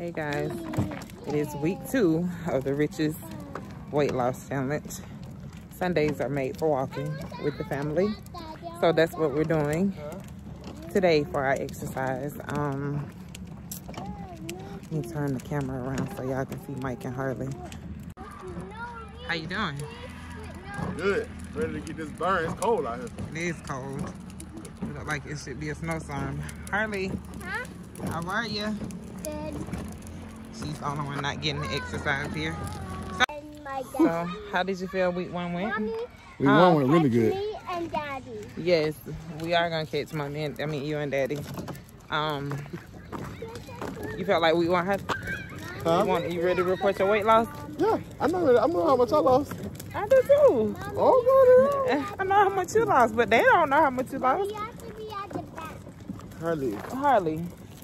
Hey guys, it is week two of the Riches weight loss challenge. Sundays are made for walking with the family. So that's what we're doing today for our exercise. Um, let me turn the camera around so y'all can see Mike and Harley. How you doing? Good. Ready to get this burn. It's cold out here. It is cold. It look like it should be a snowstorm. Harley, Huh? how are you? Good. She's the only one not getting the exercise here. And my So, how did you feel week one went? Mommy, We Huh? won one really good. Me and daddy. Yes, we are gonna catch mommy and I mean you and daddy. Um, you felt like we want her. Huh? You want you ready to report your weight loss? Yeah, I know. I know how much I lost. I do too. Oh, good. I know how much you lost, but they don't know how much you lost. We have to be at the back. Harley, Harley,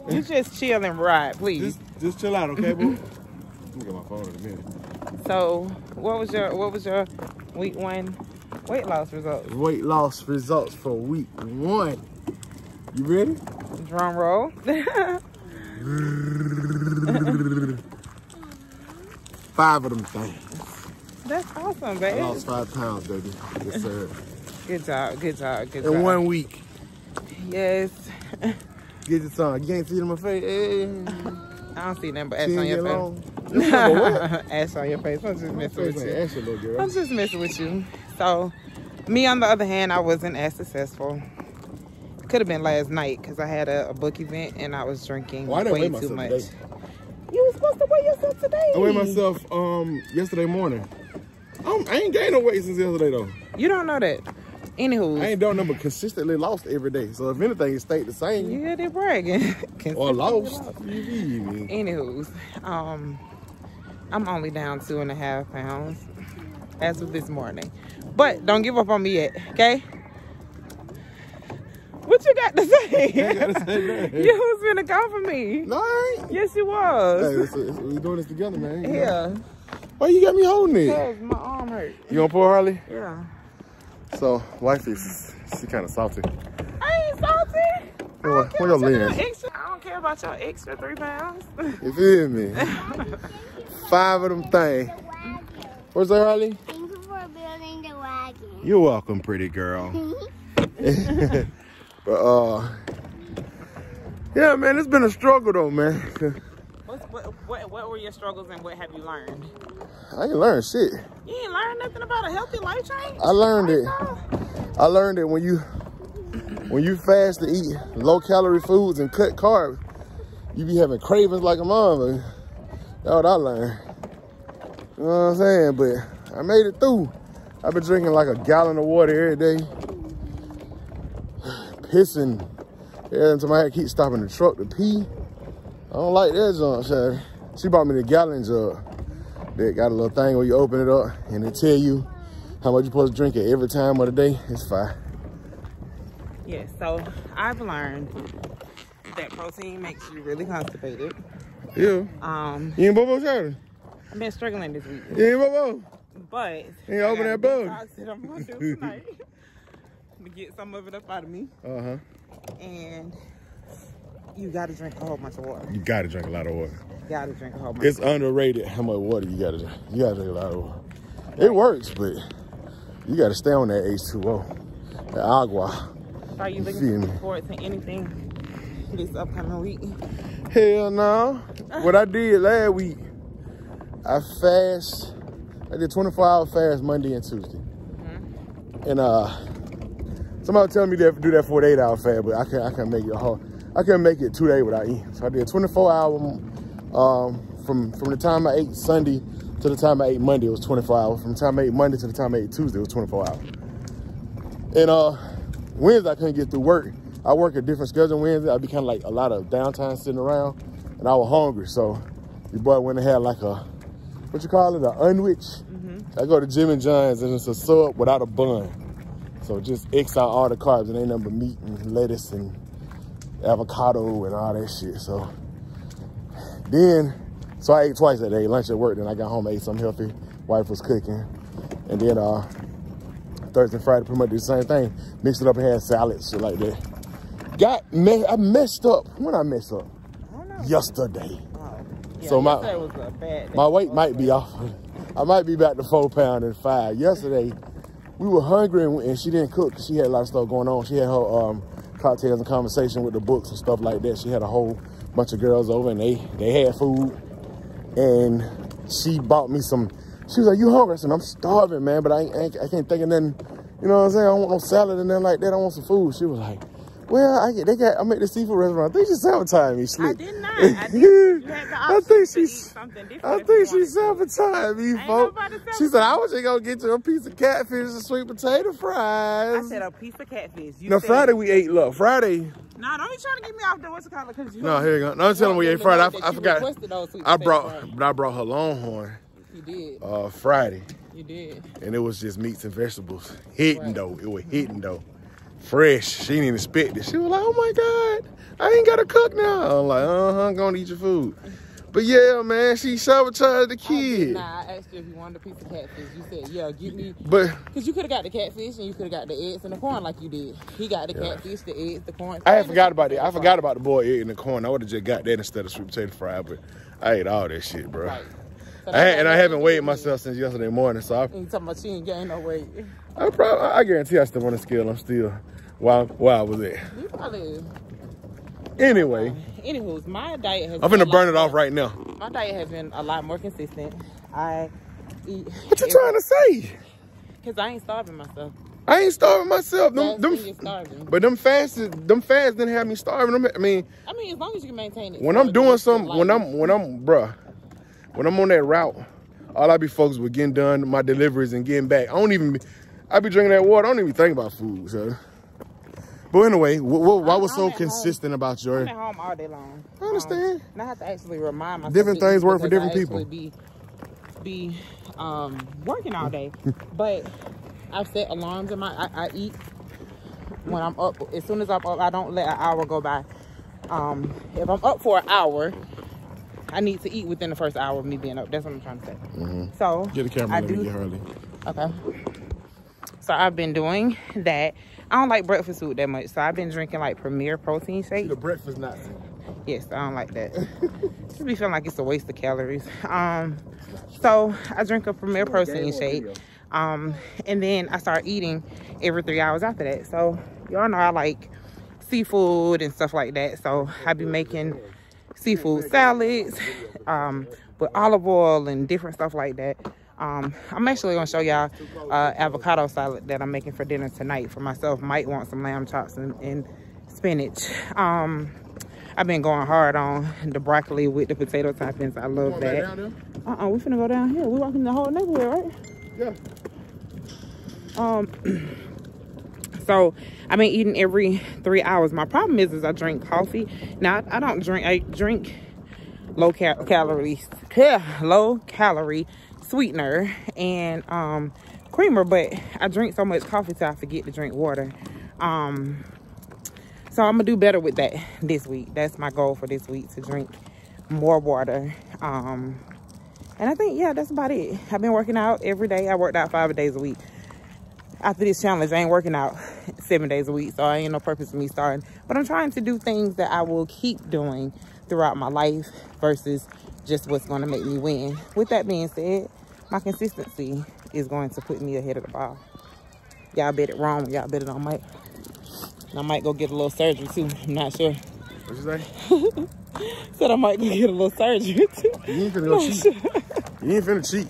you just chill and ride, please. just just chill out, okay, boo? Look at my phone in a minute. So, what was your what was your week one weight loss results? Weight loss results for week one. You ready? Drum roll. Five of them things. That's awesome, baby. I lost five pounds, baby. Yes, sir. Good job, good job, good In job. In one week. Yes. Get your tongue. You can't see it in my face. Hey. I don't see nothing but ash She on your face. long. What? ash on your face. I'm just messing with you. little girl. I'm just messing with you. So, me on the other hand, I wasn't as successful. Could have been last night because I had a, a book event and I was drinking Well, way too much. today. You were supposed to weigh yourself today. I weighed myself um yesterday morning. Um, I ain't gained no weight since yesterday though. You don't know that. Anywho, I ain't done nothing but consistently lost every day. So if anything, it stayed the same Yeah, they're bragging. or lost. You feel me? Anywho's, um, I'm only down two and a half pounds as of this morning. But don't give up on me yet, okay? What you got to say? ain't gotta say you was gonna come for me. No. Yes, you Hey, was. it's, we doing this together, man. Yeah, Why you got me holding it? cause my arm hurt. You gonna pull Harley? Yeah. So, wife is she kind of salty. I ain't salty. I Where, don't your about lens? extra. I don't care about your extra three pounds. You feel me? Five of them things. The wagon. Where's that, Harley? Thank you for building the wagon. You're welcome, pretty girl. but uh, yeah, man, it's been a struggle though, man. What, what, what were your struggles and what have you learned? I ain't learned shit. You ain't learned nothing about a healthy life change? I learned it. I learned that when you when you fast to eat low calorie foods and cut carbs, you be having cravings like a mama. That's what I learned. You know what I'm saying? But I made it through. I've been drinking like a gallon of water every day. Pissing. Every time I had to keep stopping the truck to pee. I don't like that junk, Shady. She bought me the gallon jug. That got a little thing where you open it up and it tell you how much you're supposed to drink it every time of the day. It's fine. Yes, so I've learned that protein makes you really constipated. Yeah. Um, You ain't Bobo Shady? I've been struggling this week, You ain't Bobo? but You I open that bug. detox that I'm gonna do tonight to get some of it up out of me. Uh-huh. And you gotta drink a whole bunch of water. You gotta drink a lot of water. You gotta drink a whole bunch. It's underrated how much water you gotta drink. You gotta drink a lot of water. It works, but you gotta stay on that H2O. That agua. Are you feel looking forward to anything this upcoming week? Hell no. What I did last week, I fast. I did 24 hour fast Monday and Tuesday. And uh somebody tell me to do that 48 hour fast, but I can't I can't make it a whole I couldn't make it two days without eating. So I did 24 hour um from from the time I ate Sunday to the time I ate Monday, it was 24 hours. From the time I ate Monday to the time I ate Tuesday, it was 24 hours. And uh Wednesday I couldn't get through work. I work a different schedule Wednesday. I'd be kind of like a lot of downtime sitting around, and I was hungry. So your boy went and had like a what you call it, a unwich. I go to Jimmy John's and it's a sub without a bun. So just X out all the carbs and ain't nothing but meat and lettuce and avocado and all that shit. So then, so I ate twice that day, lunch at work. Then I got home, ate something healthy. Wife was cooking, and then uh Thursday and Friday pretty much did the same thing. Mixed it up and had salads, shit like that. Got me I messed up. When I messed up? I. Yesterday. Oh, Yeah, so my yesterday was a bad day. my weight might be off. I might be back to four pound and five. Yesterday, we were hungry and, and she didn't cook. she had a lot of stuff going on. She had her um, cocktails and conversation with the books and stuff like that. She had a whole bunch of girls over and they they had food. And she bought me some. She was like, "You hungry?" I said, "I'm starving, man, but I ain't, I, can't think of nothing. You know what I'm saying? I don't want no salad and nothing like that. I want some food." She was like, "Well, I get they got. I'm at the seafood restaurant. I think she's sabotaging me, I slick." did not. I did. You had the I option think to eat she's. something different I think wanted to. me, folks. She said, "I was just gonna get you a piece of catfish and sweet potato fries." I said a piece of catfish. You no, said, Friday we ate. Look, Friday. Nah, don't be trying to get me off the what's it called? Because you No, here you go. No, tell them we ate Friday. I, I forgot. I I brought, but I brought her Longhorn You did. uh, Friday, You did. and it was just meats and vegetables. Hitting though, it was hitting though, fresh. She didn't even expect it. She was like, "Oh my god, I ain't gotta cook now." I'm like, "Uh huh, gonna eat your food." But yeah, man, she sabotaged the did kid. not. I asked you if you wanted a piece of catfish. You said, yeah, give me. But Because you could have got the catfish and you could have got the eggs and the corn like you did. He got the Yeah. catfish, the eggs, the corn. I had forgot about it. I forgot about the boy egg in the corn. I would have just got that instead of sweet potato fry. But I ate all that shit, bro. Right. So I had, and I haven't weighed myself since yesterday morning, so I, you talking about she ain't gained no weight. I probably, I guarantee I still want to scale. I'm still where, I- I was at. You probably. Anyway, uh, Anywho's, my diet has I'm been finna a burn it off right now. My diet has been a lot more consistent. I eat. What you trying to say? Because I ain't starving myself. I ain't starving myself. Them, them, starving. but them fasts, them fasts didn't have me starving. Them, I mean, I mean, as long as you can maintain it. when I'm doing something, when. I'm, when I'm, bruh, when I'm on that route, all I be focused with getting done, my deliveries and getting back. I don't even, I be drinking that water. I don't even think about food, so. But anyway, what, what, why I'm- was I'm so at home. consistent about your? I'm at home all day long. I understand. Um, and I have to actually remind myself. Different things work for different I people. Be, be um, working all day, but I've set alarms in my. I, I eat when I'm up. As soon as I'm up, I don't let an hour go by. Um, if I'm up for an hour, I need to eat within the first hour of me being up. That's what I'm trying to say. So Get the camera I let me do get Harley. Okay. So I've been doing that. I don't like breakfast food that much. So I've been drinking like Premier protein shake. The breakfast not. Yes, I don't like that. Just be feeling like it's a waste of calories. Um, so I drink a Premier protein shake. Um, and then I start eating every three hours after that. So y'all know I like seafood and stuff like that. So I be making seafood salads um, with olive oil and different stuff like that. Um, I'm actually gonna show y'all uh, avocado salad that I'm making for dinner tonight for myself. Might want some lamb chops and, and spinach. Um, I've been going hard on the broccoli with the potato toppings. I love that. Uh-uh, we finna go down here. We walking the whole neighborhood, right? Yeah. Um, so I've been eating every three hours. My problem is, is I drink coffee. Now I, I don't drink. I drink low cal- calories, low calorie sweetener and um creamer, but I drink so much coffee so I forget to drink water. Um, so I'm gonna do better with that this week. That's my goal for this week to drink more water. Um, and I think yeah, that's about it. I've been working out every day. I worked out five days a week after this challenge, I ain't working out seven days a week, so I ain't no purpose in me starting. But I'm trying to do things that I will keep doing throughout my life versus just what's going to make me win. With that being said, my consistency is going to put me ahead of the ball. Y'all bet it wrong. Y'all bet it on Mike. And I might go get a little surgery too. I'm not sure. What you say? Said I might go get a little surgery too. You ain't finna go cheat. You ain't finna cheat.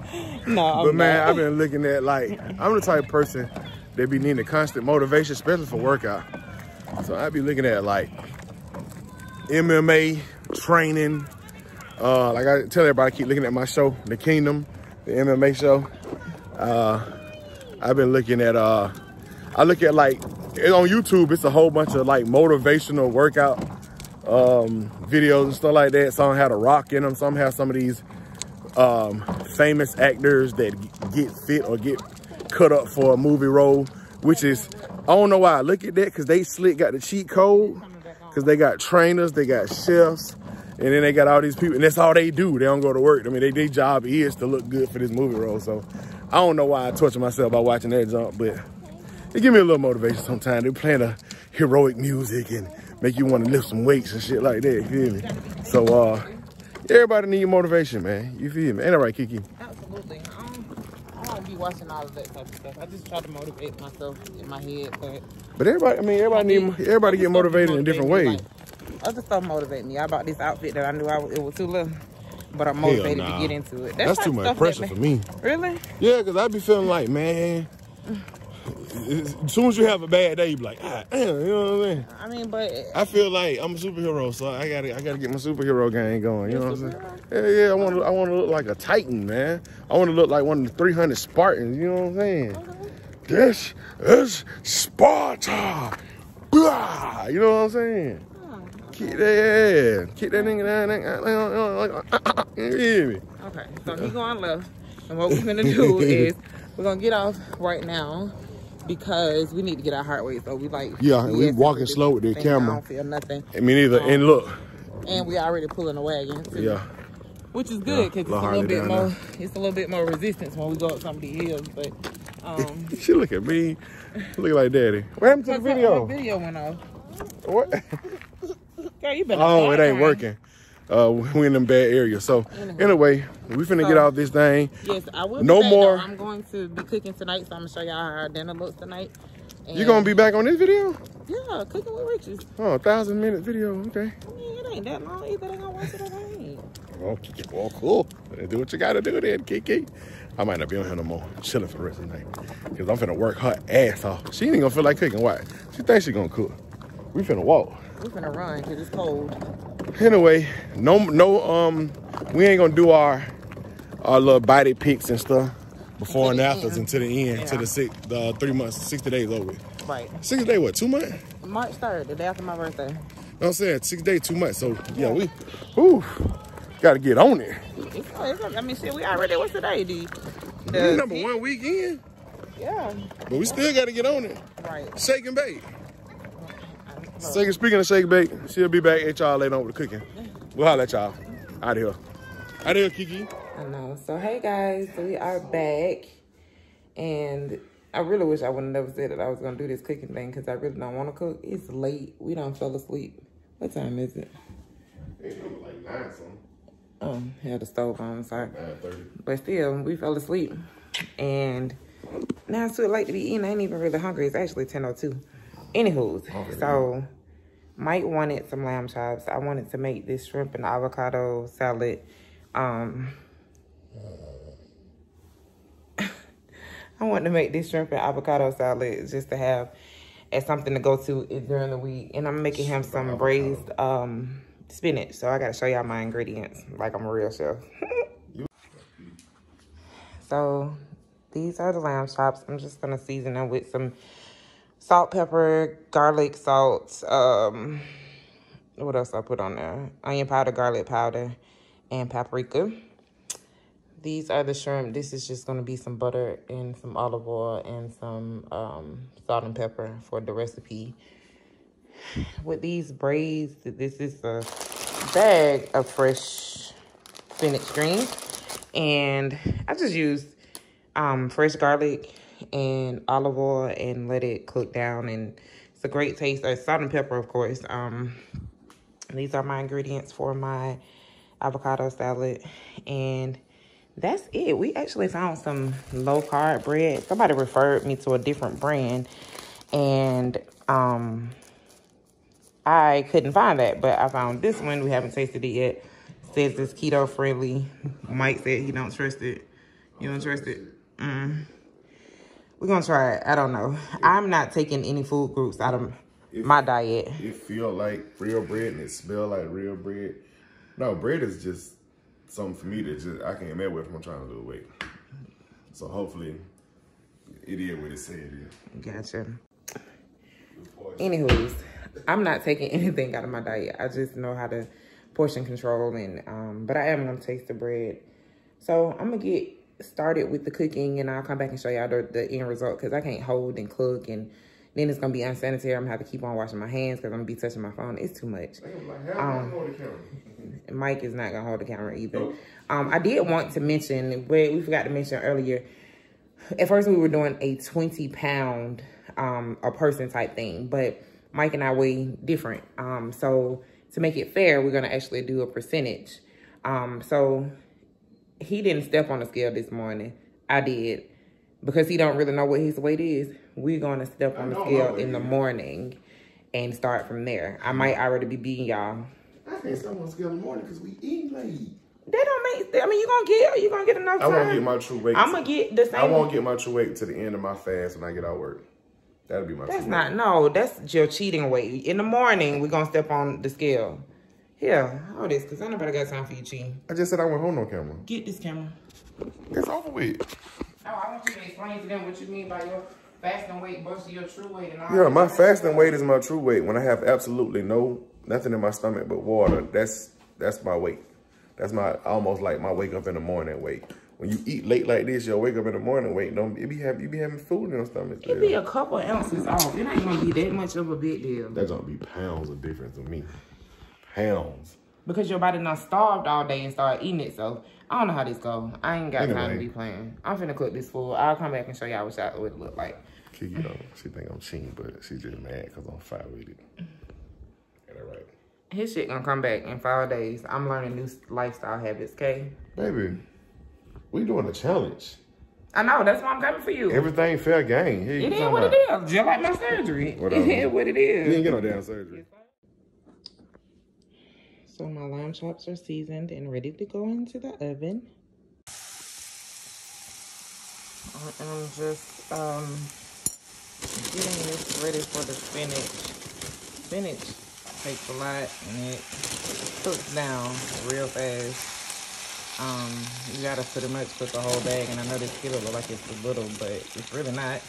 No, I'm But man, not. I've been looking at like I'm the type of person that be needing constant motivation, especially for workout. So I be looking at like MMA training. Uh, like I tell everybody, I keep looking at my show, The Kingdom, the MMA show. Uh, I've been looking at. Uh, I look at like it- on YouTube. It's a whole bunch of like motivational workout um, videos and stuff like that. Some have a rock in them. Some have some of these um, famous actors that get fit or get cut up for a movie role, which is, I don't know why I look at that because they slick got the cheat code because they got trainers, they got chefs, and then they got all these people, and that's all they do. They don't go to work. I mean, they, their job is to look good for this movie role. So I don't know why I torture myself by watching that jump, but it give me a little motivation sometimes. They playing a heroic music and make you want to lift some weights and shit like that. You feel me? So uh, everybody need motivation, man. You feel me? Ain't that right, Kiki? Absolutely. I don't, I don't be watching all of that type of stuff. I just try to motivate myself in my head, but But everybody, I mean, everybody need, everybody get motivated in different ways. Like, other stuff motivate me. I bought this outfit that I knew I was, it was too little, but I'm motivated nah. to get into it. That's type too much pressure for me. Really? Yeah, cause I'd be feeling like, man, as soon as you have a bad day, you be like, ah, damn, you know what I mean? I mean, but I feel like I'm a superhero, so I gotta, I gotta get my superhero game going. You know what I'm saying? Yeah, yeah. I want to, I want to look like a Titan, man. I want to look like one of the 300 Spartans. You know what I'm saying? This is Sparta. Blah! You know what I'm saying? Kick that ass. Kick that nigga down. Uh, uh, uh, you hear me? okay. So he going left, and what we're gonna do is we're gonna get off right now because we need to get our heart rate. So we like Yeah, we yes, walking slow with the camera. I don't feel nothing, I mean, either. And um, look, and we already pulling the wagon. Too. yeah. which is good because little it's a little bit more. there. It's a little bit more resistance when we go up some of these hills, but. Um, She look at me, look like daddy. What happened to the video? What video went off? What? Girl, you been. Oh, it ain't working. Uh, we in them bad areas. So anyway, we finna get out this thing. Yes, I will. No more- Though. I'm going to be cooking tonight, so I'm gonna show y'all how our dinner looks tonight. You gonna be back on this video? Yeah, cooking with riches. Oh, a thousand minute video. Okay. I mean, it ain't that long either. They gonna watch it overnight. Well, well, cool. Do what you gotta do then, Kiki. I might not be on here no more. Chilling for the rest of the night. Cause I'm finna work her ass off. She ain't gonna feel like cooking. Why? She thinks she gonna cook. We finna walk. We finna run because it's cold. Anyway, no, no, um, we ain't gonna do our our little body pics and stuff before and afters until the end, to the six, the three months, sixty days over. Right. Sixty days, what? Two months? March 3rd, the day after my birthday. You know what I'm saying six days, two months. So yeah, we, whew, gotta get on it. I mean, shit, we already, what's today, D? The number 10th? one weekend, Yeah. but we still gotta get on it. Right. Shake and bake. Second, speaking of shake and bake, she'll be back at y'all later on with the cooking. We'll holler at y'all. Out of here. Out of here, Kiki. I know. So hey guys, we are back, and I really wish I would have never said that I was gonna do this cooking thing because I really don't want to cook. It's late. We don't fell asleep. What time is it? It's like nine something. Um, oh, had the stove on. Sorry, Nine thirty. but still, we fell asleep, and now it's too late to be eating. I ain't even really hungry. It's actually oh ten oh so Mike wanted some lamb chops. I wanted to make this shrimp and avocado salad. Um, I wanted to make this shrimp and avocado salad just to have as something to go to during the week. And I'm making him some braised um, spinach. So I got to show y'all my ingredients like I'm a real chef. so these are the lamb chops. I'm just going to season them with some salt, pepper, garlic, salt. Um, what else I put on there? Onion powder, garlic powder, and paprika. These are the shrimp. This is just going to be some butter and some olive oil and some um, salt and pepper for the recipe. With these braised, this is a bag of fresh spinach greens. And I just used um, fresh garlic and olive oil and let it cook down. And it's a great taste. Uh, salt and pepper, of course. Um, these are my ingredients for my avocado salad. And that's it. We actually found some low carb bread. Somebody referred me to a different brand. And um I couldn't find that, but I found this one. We haven't tasted it yet. Says it's keto friendly. Mike said he don't trust it. You don't trust it? Mm. We're gonna try it. I don't know. I'm not taking any food groups out of my diet. It feel like real bread and it smell like real bread. No, bread is just something for me that just I can't met with if I'm trying to lose weight. So hopefully it is what it said it is. Gotcha. Anyways, I'm not taking anything out of my diet. I just know how to portion control and um but I am gonna taste the bread. So I'm gonna get started with the cooking and I'll come back and show y'all the, the end result because I can't hold and cook and then it's gonna be unsanitary. I'm gonna have to keep on washing my hands because I'm gonna be touching my phone. It's too much. Um, Mike is not gonna hold the camera either. Um, I did want to mention, but we forgot to mention earlier. At first, we were doing a 20 pound um, a person type thing, but Mike and I weigh different. Um, so to make it fair, we're gonna actually do a percentage. Um, so he didn't step on the scale this morning. I did. Because he don't really know what his weight is, we're gonna step on the scale in the morning and start from there. I might already be beating y'all. I can't stop on scale in the morning because we eat late. That don't make, I mean, you gonna get, you gonna get enough I time. won't get my true weight. I'm gonna get the same. I won't get my true weight to the end of my fast when I get out of work. That'll be my That's not, no, that's your cheating weight. In the morning, we're gonna step on the scale. Here, hold this, because ain't nobody got time for you cheating. I just said I went home on camera. Get this camera. It's over with. Oh, I want you to explain to them what you mean by your fasting weight versus your true weight and all Yeah, my fasting weight is my true weight. When I have absolutely no nothing in my stomach but water, that's that's my weight. That's my almost like my wake up in the morning weight. When you eat late like this, you'll wake up in the morning weight don't it be have you be having food in your stomach. It be a couple ounces off. It ain't gonna be that much of a big deal. That's gonna be pounds of difference to me. Pounds. Because your body not starved all day and start eating it. So I don't know how this go. I ain't got time to be playing. I'm finna cook this food. I'll come back and show y'all what y'all would look like. Kiki don't. She think I'm cheating, but she's just mad because I'm fire with it. Get that right. His shit gonna come back in five days. I'm learning new lifestyle habits, okay? Baby, we doing a challenge. I know, that's why I'm coming for you. Everything fair game. Here it is what it about. is. Just like my surgery. It is what it is. You didn't get no damn surgery. So my lamb chops are seasoned and ready to go into the oven. I am just um, getting this ready for the spinach. Spinach takes a lot and it cooks down real fast. Um, you gotta pretty much cook the whole bag, and I know this skillet look like it's a little, but it's really not.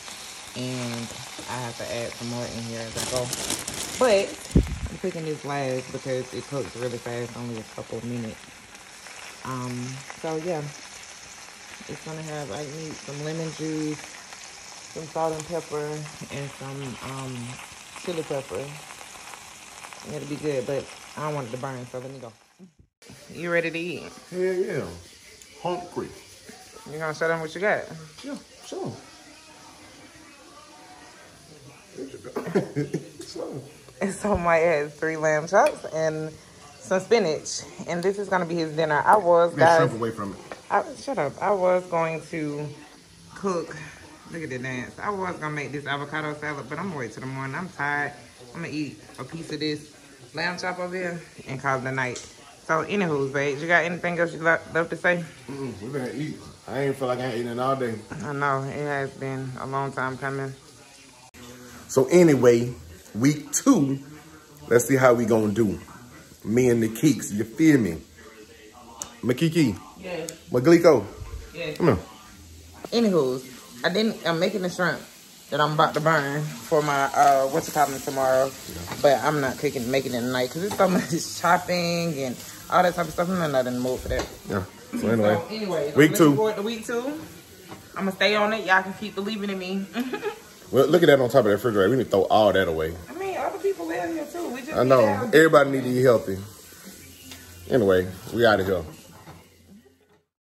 And I have to add some more in here as I go. But cooking this last because it cooks really fast, only a couple of minutes. Um, so yeah, it's gonna have, I need some lemon juice, some salt and pepper, and some um, chili pepper. It'll be good, but I don't want it to burn, so let me go. You ready to eat? Hell yeah. Hungry. You gonna show them what you got? Yeah, sure. so, And so my has three lamb chops and some spinach. And this is gonna be his dinner. I was, get guys, shrimp away from it. I, shut up. I was going to cook. Look at the dance. I was gonna make this avocado salad, but I'm gonna wait till the morning. I'm tired. I'm gonna eat a piece of this lamb chop over here and call it a night. So, anywho's, babe, you got anything else you lo- love to say? Mm-mm, we better eat. I ain't feel like I ain't eating all day. I know it has been a long time coming. So anyway, week two, let's see how we gonna do. Me and the Keeks, you feel me? Makiki, Yes, Maglico, yes. come here. Anywho's, I didn't. I'm making the shrimp that I'm about to burn for my uh what's it called tomorrow, but I'm not cooking making it tonight because it's so much chopping and all that type of stuff. I'm not in the mood for that. Yeah. So anyway, So anyway, week two. looking forward to week two. I'm gonna stay on it. Y'all can keep believing in me. well, look at that on top of that refrigerator. We need to throw all that away. I mean, other people live here too. We just I know. Everybody need to eat healthy. Anyway, we out of here.